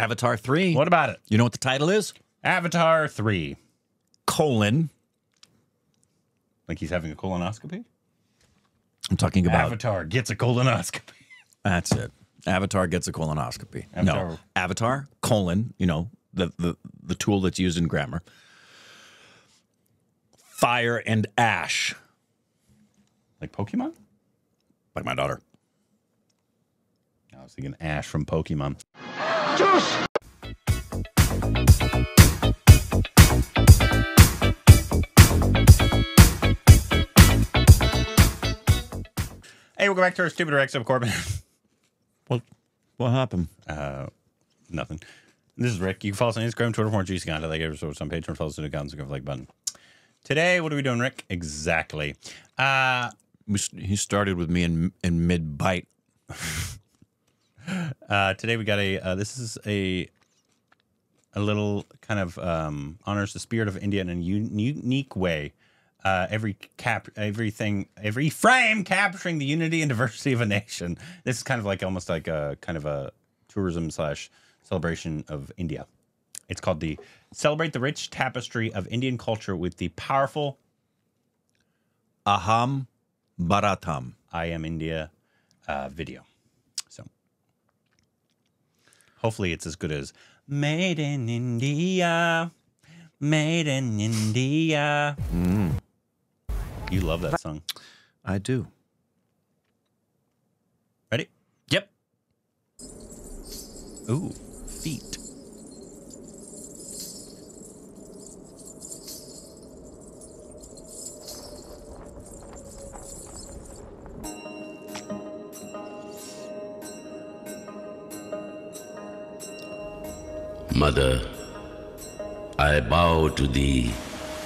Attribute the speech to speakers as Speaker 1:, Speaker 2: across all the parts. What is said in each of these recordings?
Speaker 1: Avatar 3.
Speaker 2: What about it?
Speaker 1: You know what the title is?
Speaker 2: Avatar 3.
Speaker 1: Colon.
Speaker 2: Like he's having a colonoscopy?
Speaker 1: I'm talking about.
Speaker 2: Avatar gets a colonoscopy.
Speaker 1: That's it. Avatar gets a colonoscopy.
Speaker 2: Avatar.
Speaker 1: No. Avatar, colon, you know, the, the, the tool that's used in grammar. Fire and ash,
Speaker 2: Like Pokemon?
Speaker 1: like my daughter.
Speaker 2: I was thinking Ash from Pokemon. Hey, welcome back to our stupid Rex of Korbin.
Speaker 1: What, what happened?
Speaker 2: Uh, nothing. This is Rick. You can follow us on Instagram, Twitter, more juicy content like episodes on Patreon. Follow us on the accounts and like button. Today, what are we doing, Rick? Exactly. Uh,
Speaker 1: he started with me in, in mid bite.
Speaker 2: Uh, today we got a. Uh, this is a a little kind of um, honors the spirit of India in a un- unique way. Uh, every cap, everything, every frame capturing the unity and diversity of a nation. This is kind of like almost like a kind of a tourism slash celebration of India. It's called the celebrate the rich tapestry of Indian culture with the powerful
Speaker 1: Aham Bharatam.
Speaker 2: I am India uh, video. Hopefully it's as good as Made in India. Made in India. Mm. You love that song.
Speaker 1: I do.
Speaker 2: Ready?
Speaker 1: Yep.
Speaker 2: Ooh,
Speaker 3: Mother, I bow to thee,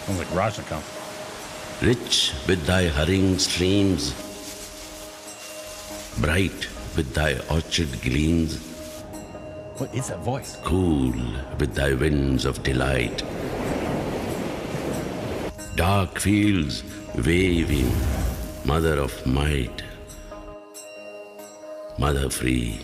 Speaker 2: Sounds like Rajinikanth.
Speaker 3: rich with thy hurrying streams, bright with thy orchard gleams,
Speaker 2: What is that voice?
Speaker 3: cool with thy winds of delight. Dark fields waving, mother of might, mother free.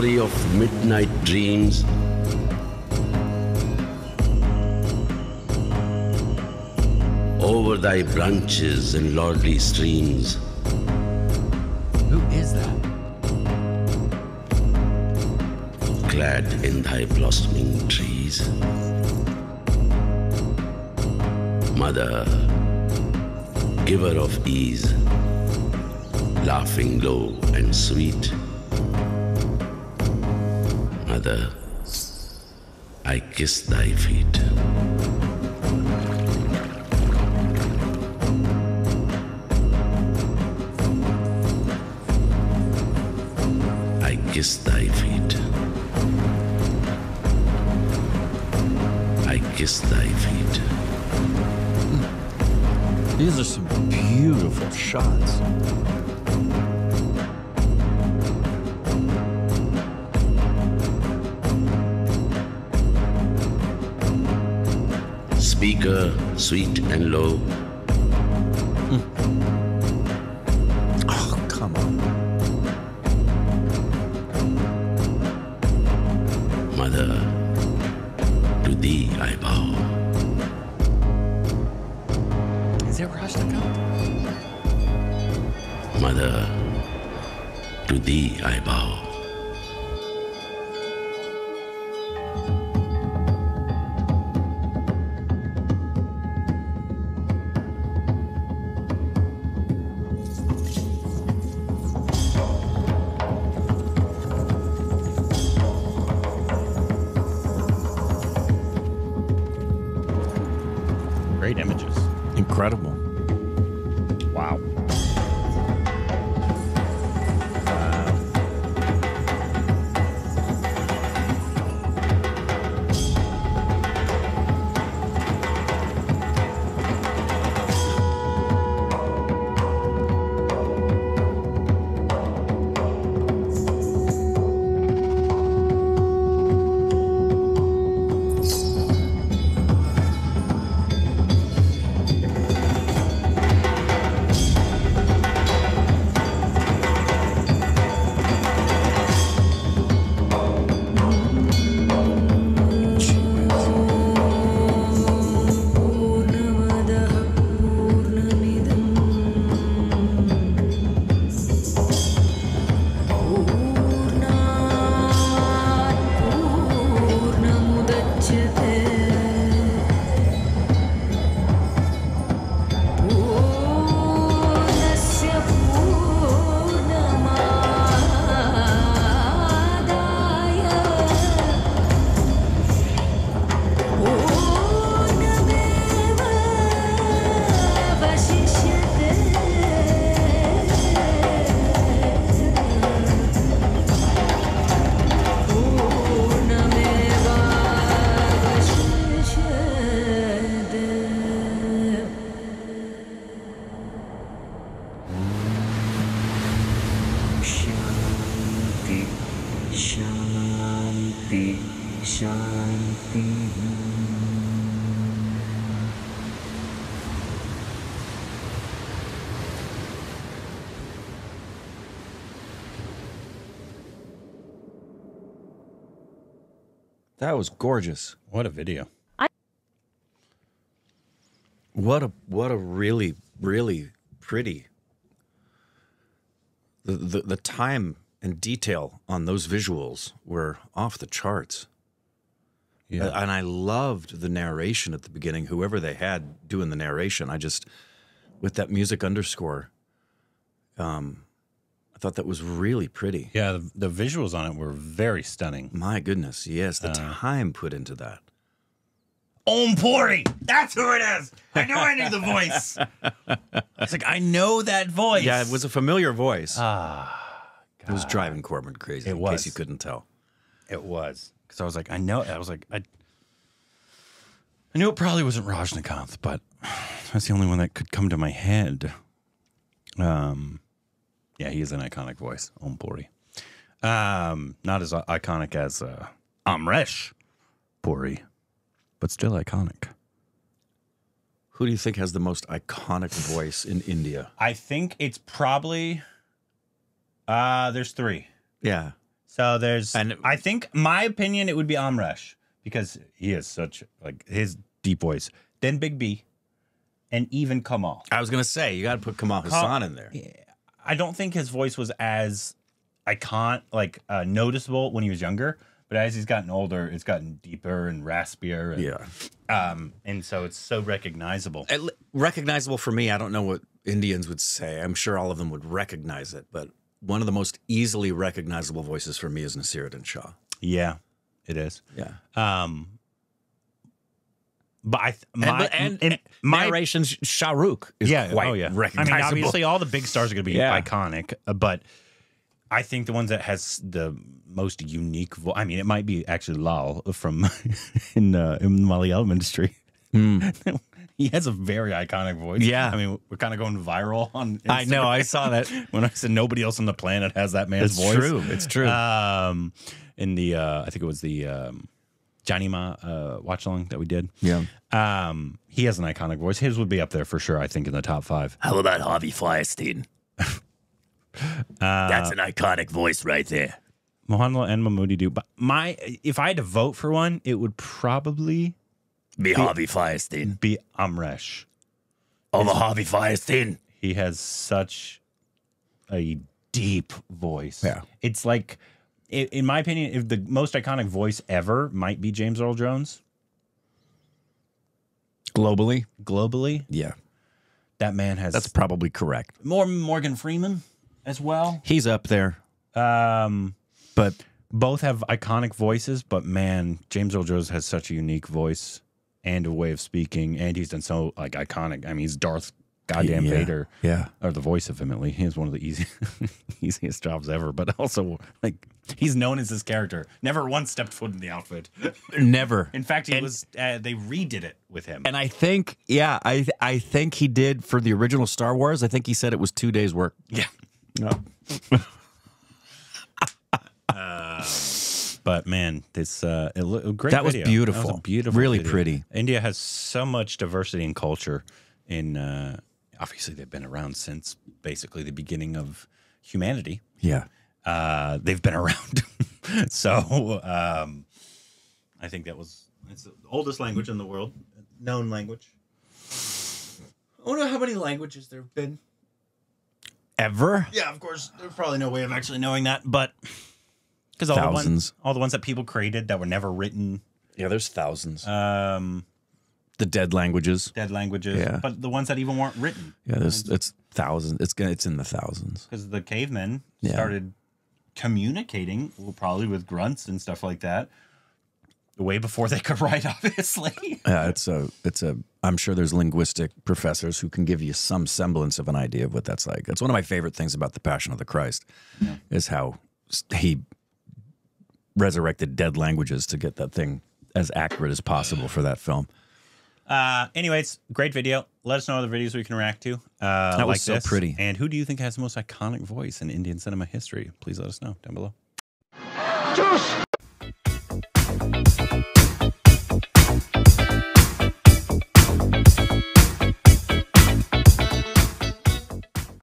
Speaker 3: Glory of midnight dreams. Over thy branches and lordly streams,
Speaker 1: Who is that?
Speaker 3: clad in thy blossoming trees. Mother, giver of ease, laughing low and sweet. Mother, I kiss thy feet. I kiss thy feet. I kiss thy feet.
Speaker 1: These are some beautiful shots.
Speaker 3: Speaker, sweet and low,
Speaker 2: Great images.
Speaker 1: Incredible.
Speaker 2: Wow.
Speaker 1: That was gorgeous.
Speaker 2: What a video.
Speaker 1: What a what a really really pretty. The the, the time and detail on those visuals were off the charts.
Speaker 2: Yeah.
Speaker 1: Uh, And I loved the narration at the beginning. Whoever they had doing the narration, I just with that music underscore. Um, I thought that was really pretty.
Speaker 2: Yeah, the, the visuals on it were very stunning.
Speaker 1: My goodness, yes, the time put into that.
Speaker 2: Om Puri. That's who it is. I knew I knew the voice. It's like I know that voice.
Speaker 1: Yeah, it was a familiar voice.
Speaker 2: Ah,
Speaker 1: it was driving Korbin crazy.
Speaker 2: It
Speaker 1: in
Speaker 2: was.
Speaker 1: case you couldn't tell.
Speaker 2: it was because I was like, I know. I was like, I, I knew it probably wasn't Rajinikanth, but that's the only one that could come to my head. Um, yeah, he is an iconic voice, Om Puri. Um, not as iconic as uh, Amrish Puri, but still iconic.
Speaker 1: Who do you think has the most iconic voice in India?
Speaker 2: I think it's probably uh there's three.
Speaker 1: Yeah.
Speaker 2: So there's
Speaker 1: And-
Speaker 2: I think my opinion it would be Amresh because he is such like his deep voice. Then Big B and even Kamal.
Speaker 1: I was gonna say you got to put Kamal Haasan in there.
Speaker 2: I don't think his voice was as icon like uh, noticeable when he was younger, but as he's gotten older, it's gotten deeper and raspier. And,
Speaker 1: Yeah,
Speaker 2: Um, and so it's so recognizable.
Speaker 1: At le- recognizable for me. I don't know what Indians would say. I'm sure all of them would recognize it, but one of the most easily recognizable voices for me is Naseeruddin Shah.
Speaker 2: Yeah, it is.
Speaker 1: Yeah,
Speaker 2: Um, but I
Speaker 1: and,
Speaker 2: my
Speaker 1: but- and, and
Speaker 2: my
Speaker 1: narrations Shah Rukh is
Speaker 2: yeah,
Speaker 1: quite
Speaker 2: oh yeah. I mean, obviously, all the big stars are going to be
Speaker 1: Yeah.
Speaker 2: iconic, uh, but I think the ones that has the most unique voice. I mean, it might be actually Lal from in uh, in the Malayalam industry. he has a very iconic voice.
Speaker 1: Yeah.
Speaker 2: I mean, we're kind of going viral on. Instagram.
Speaker 1: I know. I saw that.
Speaker 2: when I said nobody else on the planet has that man's
Speaker 1: It's
Speaker 2: voice.
Speaker 1: true. It's true.
Speaker 2: Um, in the uh, I think it was the um, Johnny Ma uh, watch along that we did.
Speaker 1: Yeah.
Speaker 2: Um, he has an iconic voice. His would be up there for sure. I think in the top five.
Speaker 3: How about Harvey Fierstein? That's an iconic voice right there.
Speaker 2: Mohanlal and Mammootty do. But my, if I had to vote for one, it would probably
Speaker 3: Be Harvey Fierstein.
Speaker 2: be Amrish.
Speaker 3: Over Harvey Fierstein.
Speaker 2: He has such a deep voice.
Speaker 1: Yeah.
Speaker 2: it's like, i- in my opinion, if the most iconic voice ever might be James Earl Jones
Speaker 1: Globally,
Speaker 2: globally.
Speaker 1: yeah,
Speaker 2: That man has
Speaker 1: that's probably correct.
Speaker 2: more Morgan Freeman as well.
Speaker 1: He's up there,
Speaker 2: Um,
Speaker 1: but
Speaker 2: both have iconic voices, but man, James Earl Jones has such a unique voice and a way of speaking, and he's done so like iconic. I mean, he's Darth goddamn
Speaker 1: Yeah.
Speaker 2: Vader,
Speaker 1: yeah,
Speaker 2: or the voice of him at least. He has one of the easy, easiest jobs ever, but also like he's known as this character. Never once stepped foot in the outfit.
Speaker 1: never.
Speaker 2: In fact, he
Speaker 1: And-
Speaker 2: was. Uh, they redid it with him.
Speaker 1: And I think, yeah, I I think he did for the original Star Wars. I think he said it was two days' work.
Speaker 2: yeah,
Speaker 1: No.
Speaker 2: but man, this uh, it, great.
Speaker 1: That was
Speaker 2: video. That was
Speaker 1: beautiful.
Speaker 2: a beautiful,
Speaker 1: Really
Speaker 2: video.
Speaker 1: pretty.
Speaker 2: India has so much diversity and culture. In uh, obviously, they've been around since basically the beginning of humanity.
Speaker 1: Yeah.
Speaker 2: Uh, they've been around, so um, I think that was it's the oldest language in the world, known language. I wonder how many languages there have been.
Speaker 1: Ever?
Speaker 2: Yeah, of course. There's probably no way of actually knowing that, but because all the ones,
Speaker 1: Thousands.
Speaker 2: all the ones that people created that were never written,
Speaker 1: Yeah, there's thousands.
Speaker 2: um,
Speaker 1: the dead languages.
Speaker 2: dead languages,
Speaker 1: Yeah.
Speaker 2: but the ones that even weren't written,
Speaker 1: Yeah, there's it's thousands. It's gonna it's in the thousands.
Speaker 2: because the cavemen
Speaker 1: Yeah.
Speaker 2: started communicating, well, probably with grunts and stuff like that, way before they could write. Obviously,
Speaker 1: Yeah, it's a it's a. I'm sure there's linguistic professors who can give you some semblance of an idea of what that's like. That's one of my favorite things about the Passion of the Christ, is how he resurrected dead languages to get that thing as accurate as possible for that film.
Speaker 2: Uh, anyways, great video. Let us know other videos we can react to. Uh,
Speaker 1: That was
Speaker 2: like
Speaker 1: so
Speaker 2: this.
Speaker 1: pretty.
Speaker 2: And who do you think has the most iconic voice in Indian cinema history? Please let us know down below.